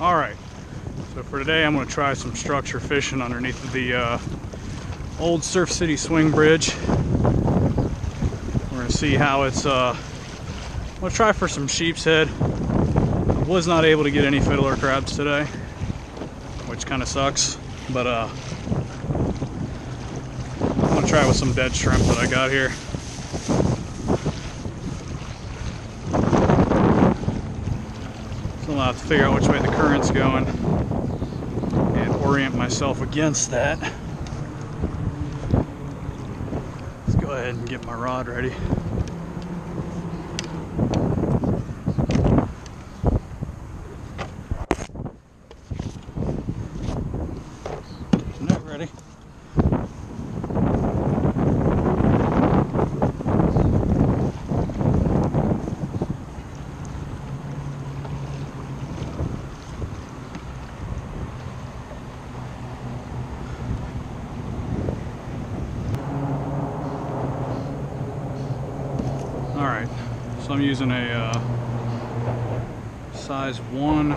All right, so for today I'm gonna try some structure fishing underneath the uh, old Surf City swing bridge. We're gonna see how it's, uh, I'm gonna try for some sheep's head. I was not able to get any fiddler crabs today, which kind of sucks, but uh, I'm gonna try with some dead shrimp that I got here. To figure out which way the current's going and orient myself against that. Let's go ahead and get my rod ready. Net ready. All right, so I'm using a uh, size one.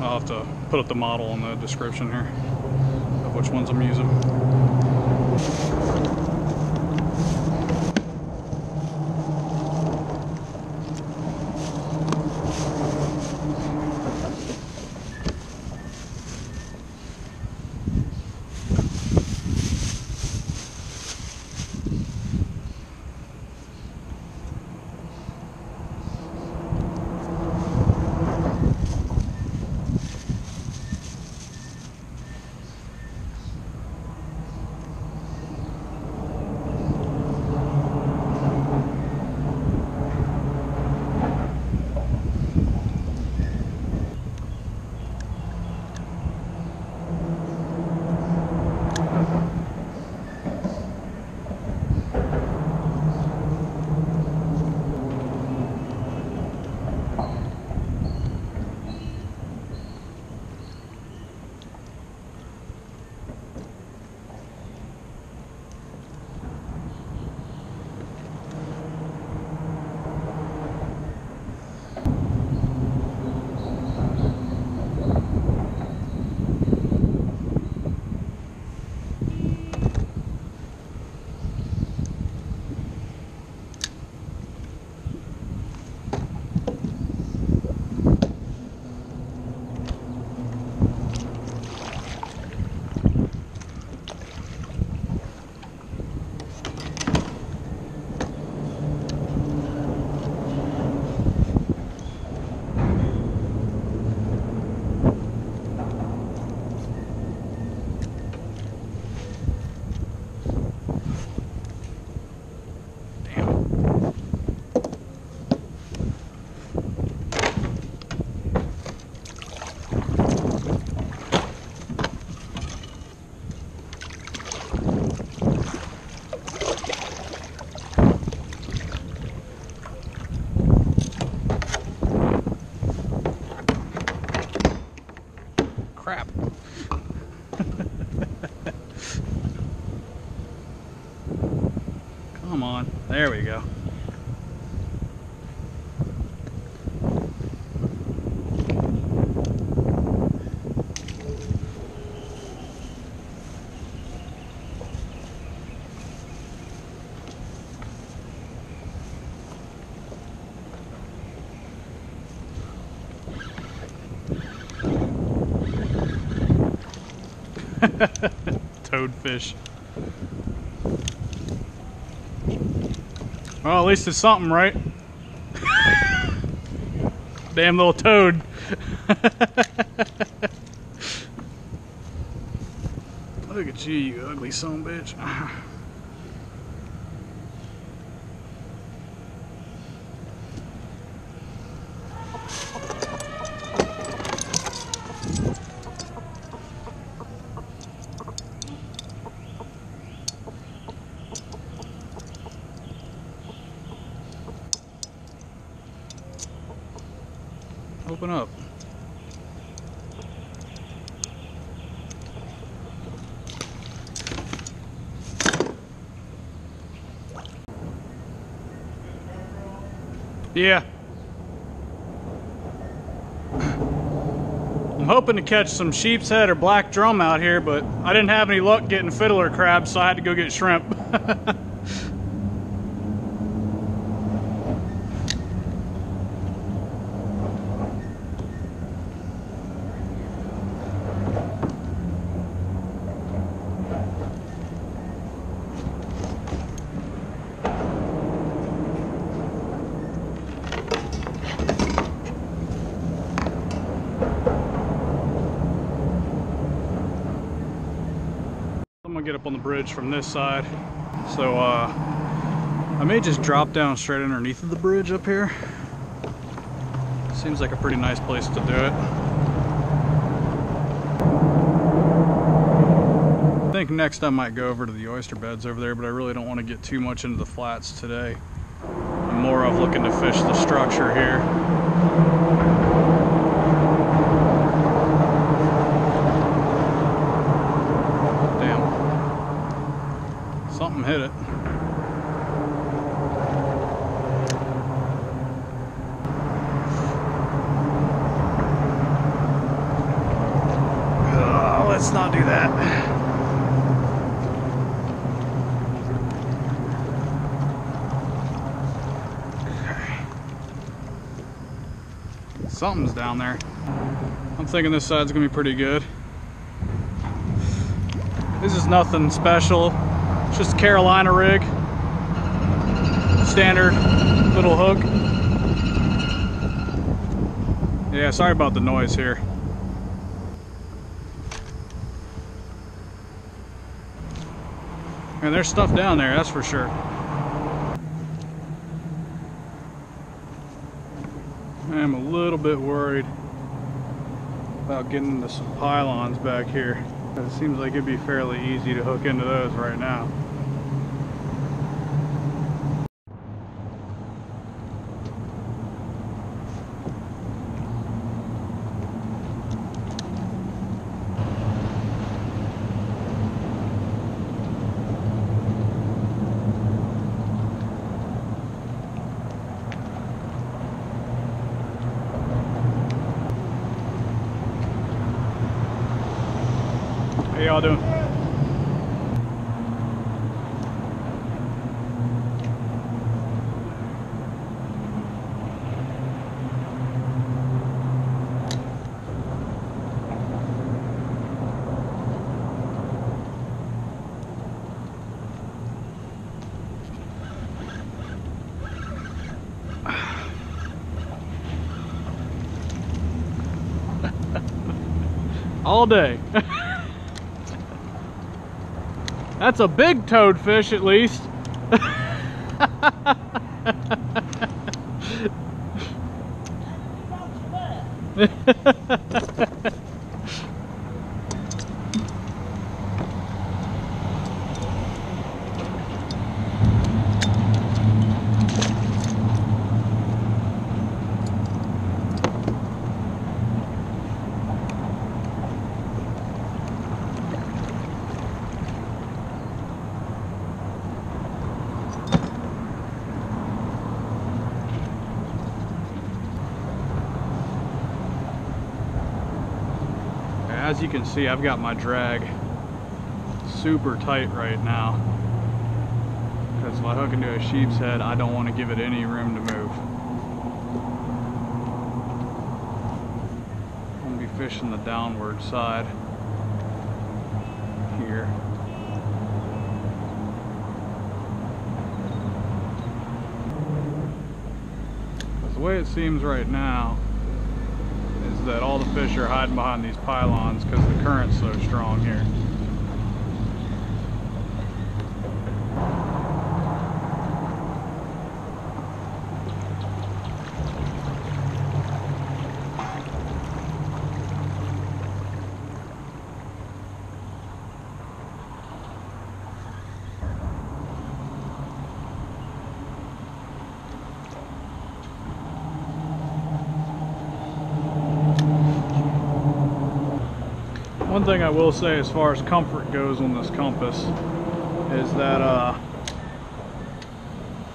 I'll have to put up the model in the description here of which ones I'm using. Toadfish. Well, at least it's something, right? Damn little toad. Look at you, you ugly son bitch. Open up. Yeah. I'm hoping to catch some sheep's head or black drum out here, but I didn't have any luck getting fiddler crabs, so I had to go get shrimp. Gonna get up on the bridge from this side. So uh, I may just drop down straight underneath of the bridge up here. Seems like a pretty nice place to do it. I think next I might go over to the oyster beds over there, but I really don't want to get too much into the flats today. I'm more of looking to fish the structure here. Damn. It. Uh, let's not do that. Something's down there. I'm thinking this side's gonna be pretty good. This is nothing special. Just Carolina rig. Standard little hook. Yeah, sorry about the noise here. And there's stuff down there, that's for sure. I'm a little bit worried about getting into some pylons back here. It seems like it'd be fairly easy to hook into those right now. How y'all doing? All day. That's a big toadfish at least. As you can see, I've got my drag super tight right now. Because if I hook into a sheep's head, I don't want to give it any room to move. I'm going to be fishing the downward side here. The way it seems right now, that all the fish are hiding behind these pylons because the current's so strong here. One thing I will say as far as comfort goes on this compass is that uh,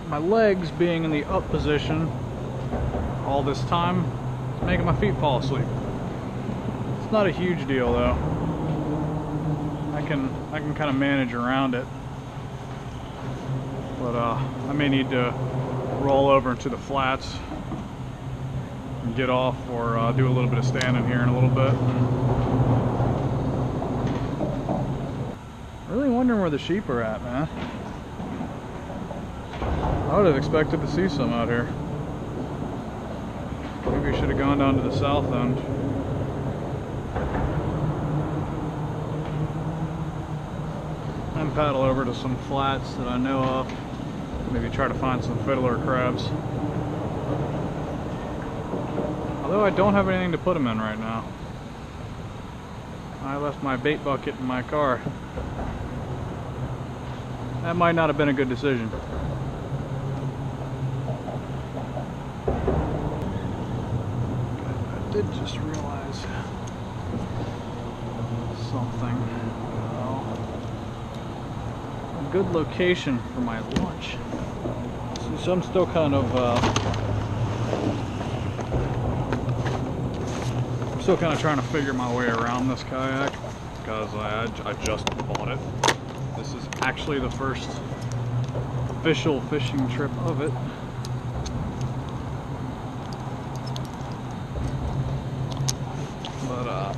my legs being in the up position all this time It's making my feet fall asleep. It's not a huge deal though. I can I can kind of manage around it. But uh, I may need to roll over into the flats and get off or uh, do a little bit of standing here in a little bit. Really wondering where the sheep are at, man. I would have expected to see some out here. Maybe I should have gone down to the south end. And paddle over to some flats that I know of. Maybe try to find some fiddler crabs. Although I don't have anything to put them in right now. I left my bait bucket in my car. That might not have been a good decision. I did just realize something. a good location for my lunch. So I'm still kind of uh, still kind of trying to figure my way around this kayak because I, I just bought it. Actually the first official fishing trip of it. But uh,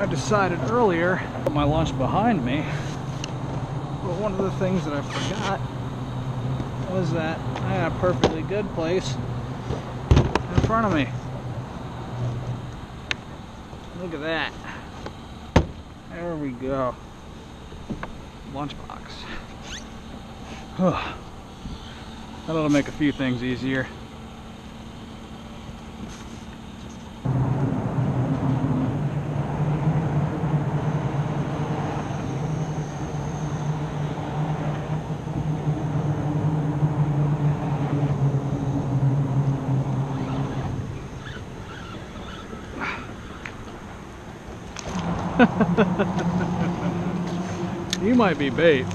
I decided earlier put my lunch behind me. But one of the things that I forgot was that I had a perfectly good place in front of me. Look at that. There we go That'll make a few things easier. You might be bait.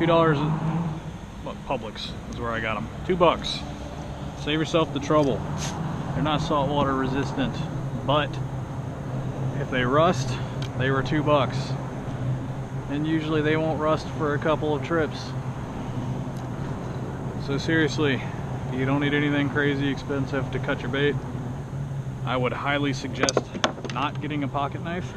Two dollars, what, Publix is where I got them. Two bucks. Save yourself the trouble. They're not saltwater resistant, but if they rust, they were two bucks. And usually they won't rust for a couple of trips. So seriously, you don't need anything crazy expensive to cut your bait. I would highly suggest not getting a pocket knife.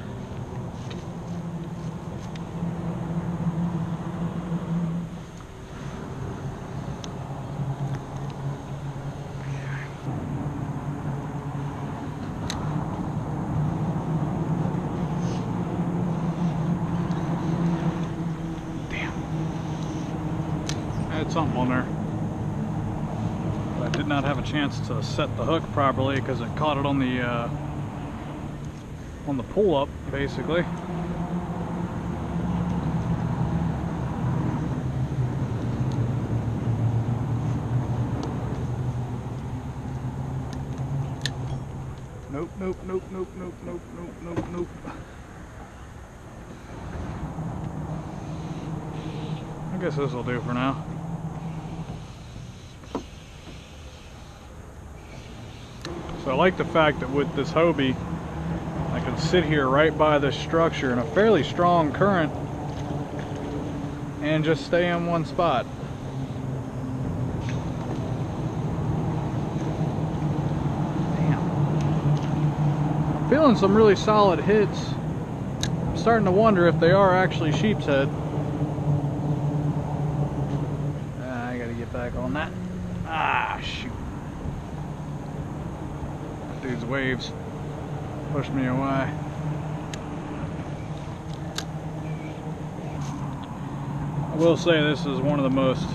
had something on there. But I did not have a chance to set the hook properly because it caught it on the uh, on the pull up basically. Nope, nope, nope, nope, nope, nope, nope, nope, nope. I guess this will do for now. So I like the fact that with this Hobie, I can sit here right by this structure in a fairly strong current and just stay in one spot. Damn. I'm feeling some really solid hits. I'm starting to wonder if they are actually sheep's head. Ah, I gotta get back on that. Ah, shoot. dude's waves. Me away. I will say this is one of the most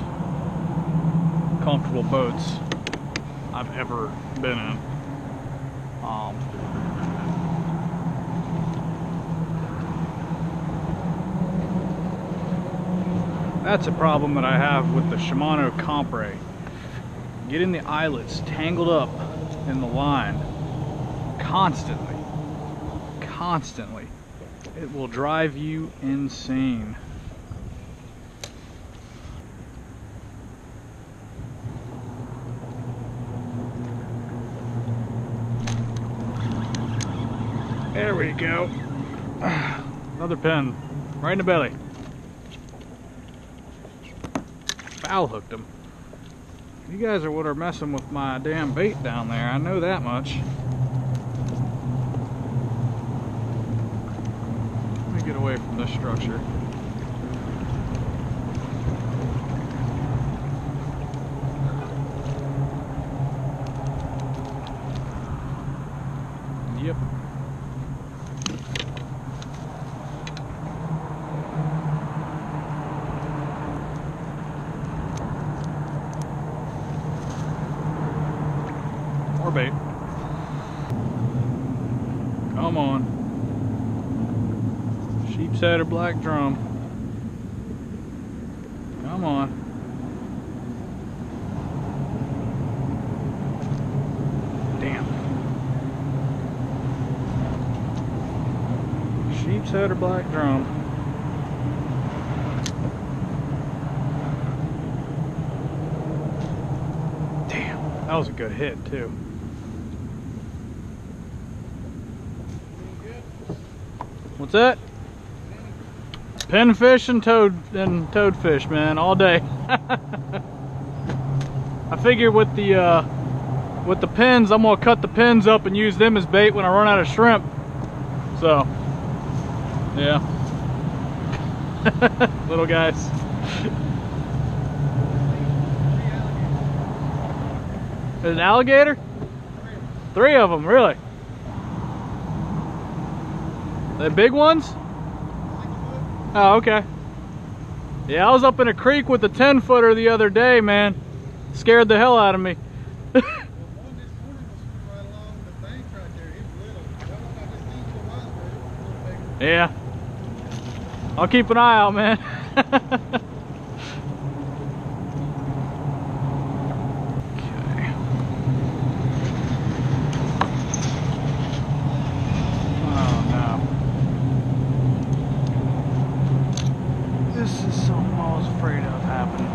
comfortable boats I've ever been in. Um, that's a problem that I have with the Shimano Compre. Getting the eyelets tangled up in the line constantly, constantly, it will drive you insane. There we go. Another pin, right in the belly. Foul hooked him. You guys are what are messing with my damn bait down there. I know that much. Let me get away from this structure. Yep. More bait. Come on. Sheep's head or black drum. Come on. Damn. Sheep's head or black drum. Damn, that was a good hit too. What's that? Pinfish and toad and toadfish, man, all day. I figure with the uh, with the pins, I'm gonna cut the pins up and use them as bait when I run out of shrimp. So, yeah, little guys. There's an alligator? Three of them, really? The big ones? Oh, okay. Yeah, I was up in a creek with a 10 footer the other day, man. Scared the hell out of me. yeah. I'll keep an eye out, man. okay. Oh no. This is something I was afraid of happening.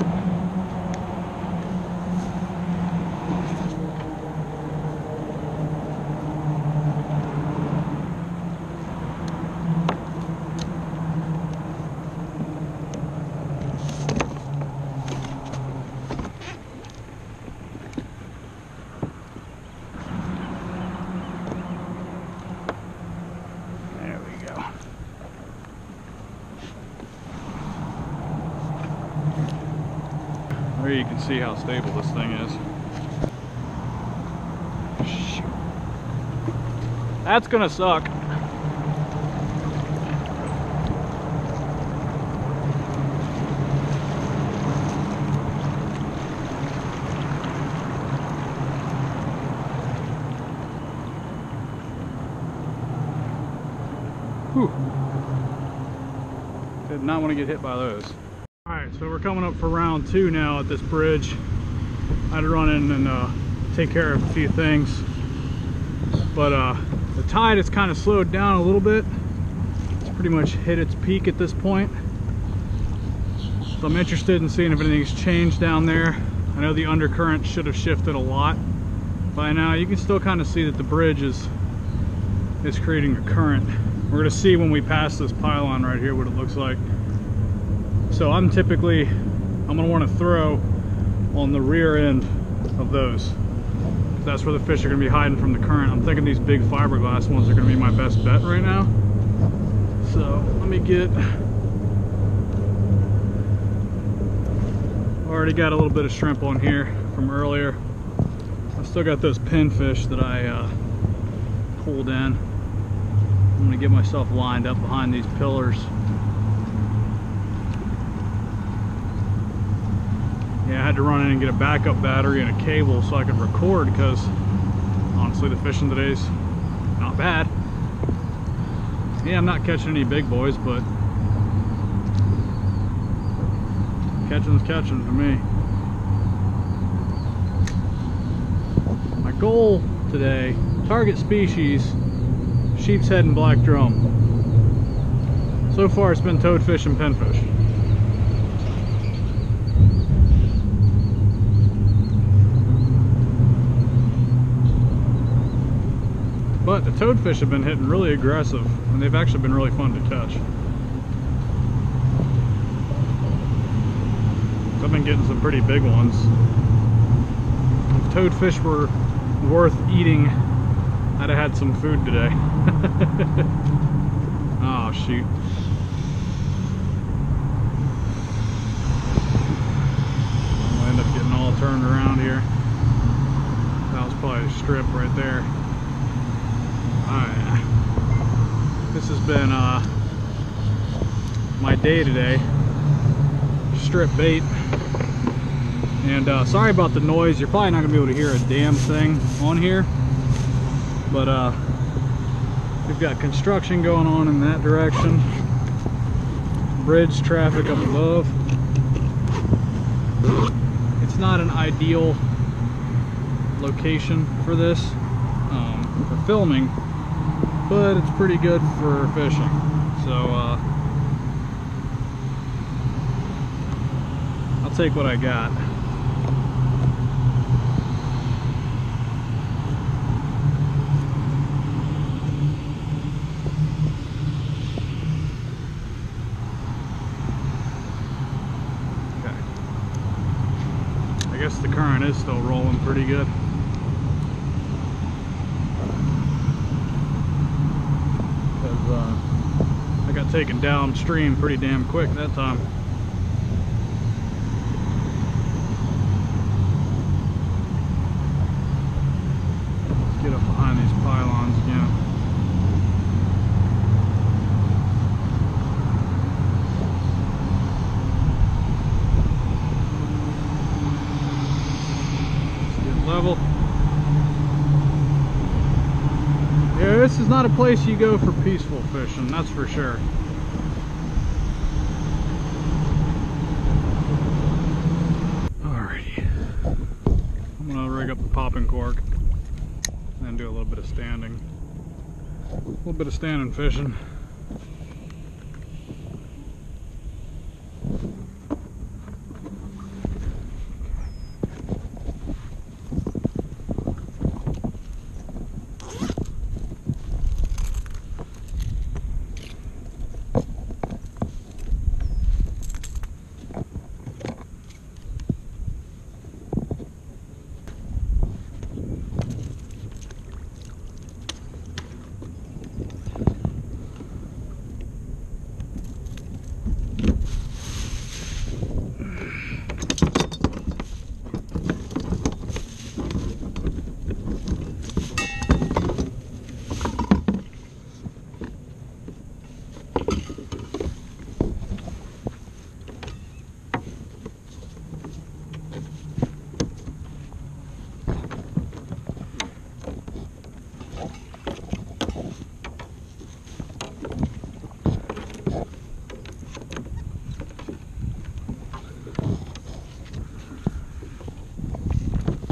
There we go. There you can see how stable this thing is. That's gonna suck. Whew. Did not want to get hit by those. So we're coming up for round two now at this bridge. I had to run in and uh, take care of a few things. But uh, the tide has kind of slowed down a little bit. It's pretty much hit its peak at this point. So I'm interested in seeing if anything's changed down there. I know the undercurrent should have shifted a lot by now. You can still kind of see that the bridge is, is creating a current. We're gonna see when we pass this pylon right here what it looks like. So I'm typically, I'm gonna wanna throw on the rear end of those. That's where the fish are gonna be hiding from the current. I'm thinking these big fiberglass ones are gonna be my best bet right now. So let me get, already got a little bit of shrimp on here from earlier. I still got those pinfish that I uh, pulled in. I'm gonna get myself lined up behind these pillars. Yeah, I had to run in and get a backup battery and a cable so I could record because honestly the fishing today's not bad. Yeah, I'm not catching any big boys, but catching's catching for me. My goal today, target species, sheep's head and black drum. So far it's been toadfish and pinfish. But the toadfish have been hitting really aggressive and they've actually been really fun to catch. I've been getting some pretty big ones. If toadfish were worth eating, I'd have had some food today. oh shoot. I'll end up getting all turned around here. That was probably a strip right there. Alright. This has been uh, my day today. Strip bait. And uh, sorry about the noise. You're probably not going to be able to hear a damn thing on here. But uh, we've got construction going on in that direction. Bridge traffic up above. It's not an ideal location for this, um, for filming, but it's pretty good for fishing. So uh, I'll take what I got. Okay. I guess the current is still rolling pretty good. Because uh, I got taken downstream pretty damn quick that time. Let's get up behind these pylons again. Level. Yeah, this is not a place you go for peaceful fishing, that's for sure. Alrighty. I'm gonna rig up the popping cork and do a little bit of standing. A little bit of standing fishing.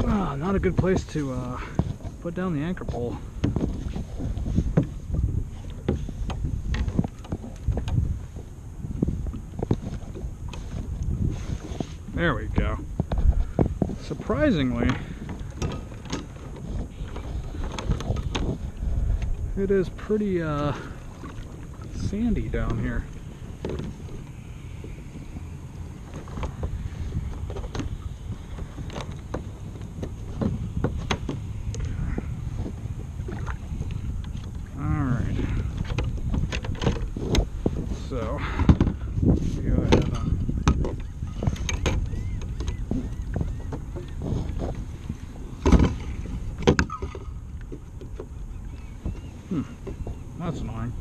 Ah, not a good place to uh, put down the anchor pole. There we go. Surprisingly, it is pretty uh, sandy down here. Alright. So, we go ahead and That's annoying.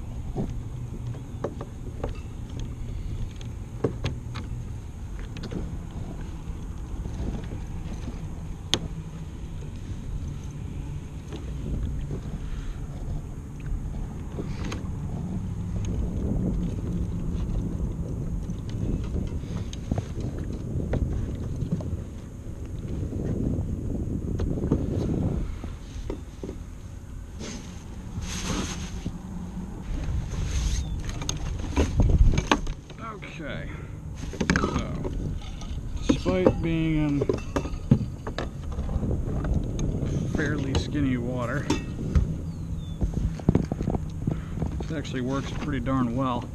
Okay. So, despite being in fairly skinny water, this actually works pretty darn well.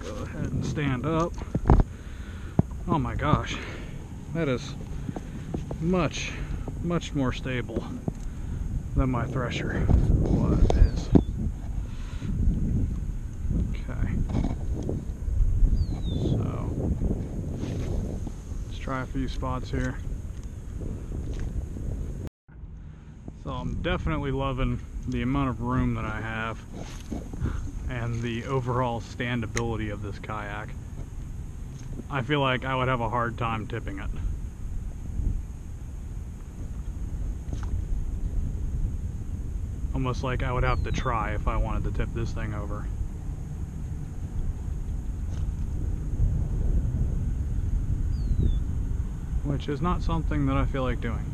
Go ahead and stand up. Oh my gosh, that is much much more stable than my thresher was is. Okay. So let's try a few spots here. So I'm definitely loving the amount of room that I have and the overall standability of this kayak. I feel like I would have a hard time tipping it. Almost like I would have to try if I wanted to tip this thing over. Which is not something that I feel like doing.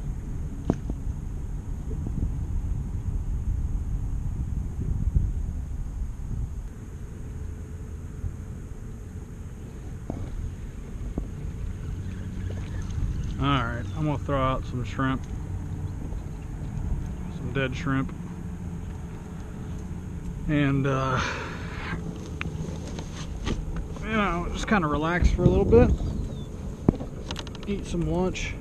Alright, I'm going to throw out some shrimp. Some dead shrimp and uh, you know just kind of relax for a little bit. Eat some lunch.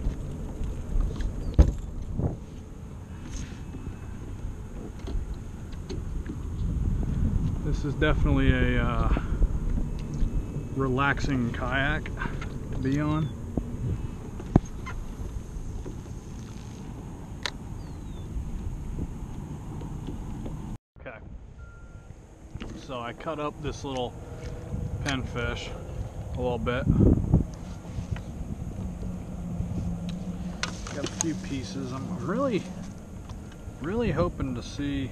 This is definitely a uh, relaxing kayak to be on So I cut up this little pinfish a little bit. Got a few pieces. I'm really, really hoping to see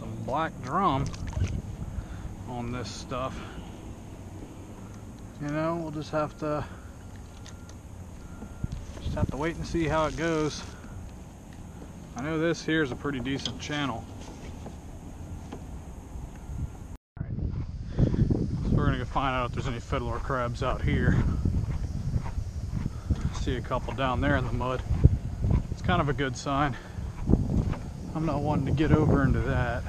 some black drum on this stuff. You know, we'll just have to just have to wait and see how it goes. I know this here is a pretty decent channel. So we're gonna go find out if there's any fiddler crabs out here. See a couple down there in the mud. It's kind of a good sign. I'm not wanting to get over into that.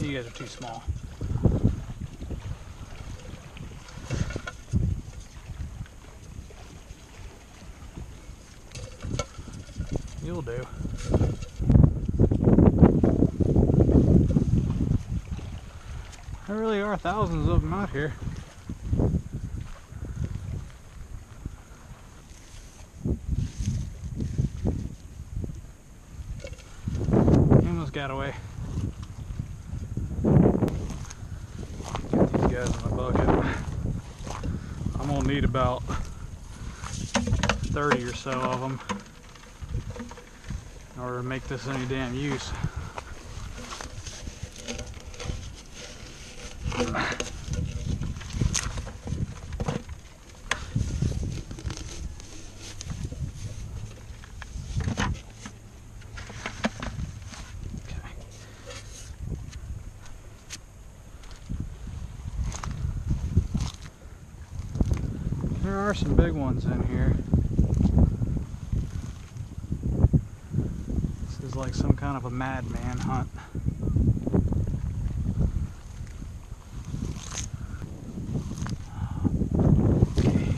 You guys are too small. You'll do. There really are thousands of them out here. He almost got away. Get these guys in the bucket. I'm gonna need about 30 or so of them in order to make this any damn use. Okay. There are some big ones in here. This is like some kind of a madman hunt. Okay.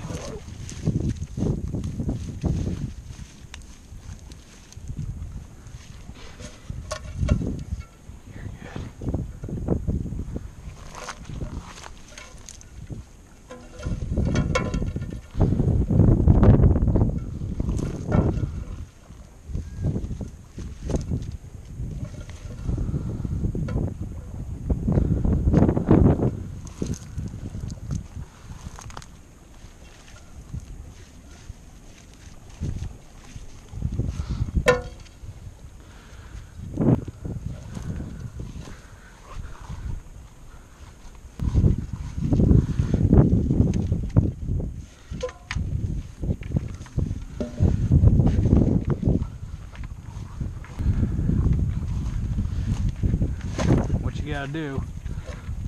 You're good. What gotta do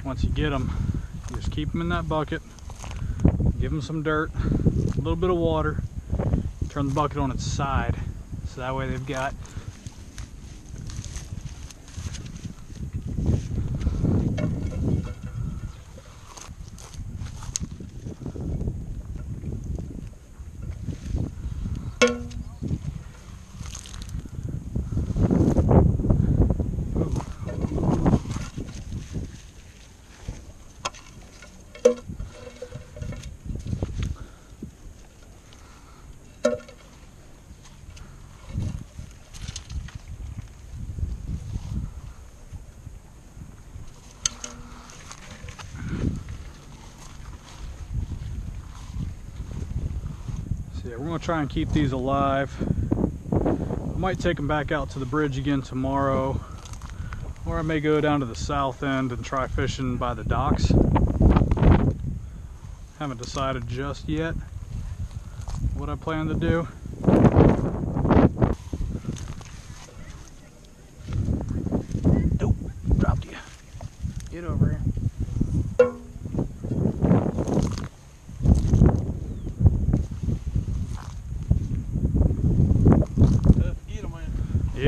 once you get them you just keep them in that bucket give them some dirt a little bit of water turn the bucket on its side so that way they've got yeah, we're gonna try and keep these alive. I might take them back out to the bridge again tomorrow, or I may go down to the south end and try fishing by the docks. Haven't decided just yet what I plan to do. Nope, dropped you. Get over here.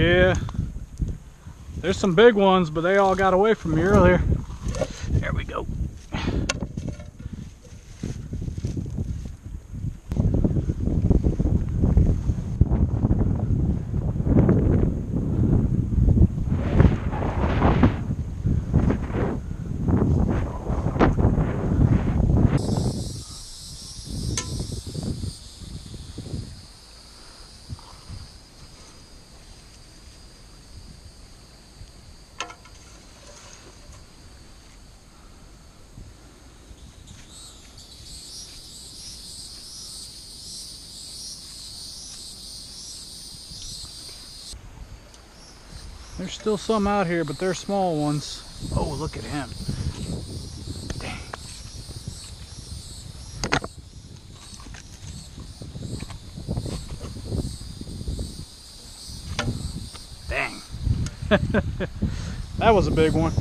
Yeah. There's some big ones, but they all got away from me earlier. There we go. There's still some out here, but they're small ones. Oh, look at him. Dang. Dang. that was a big one.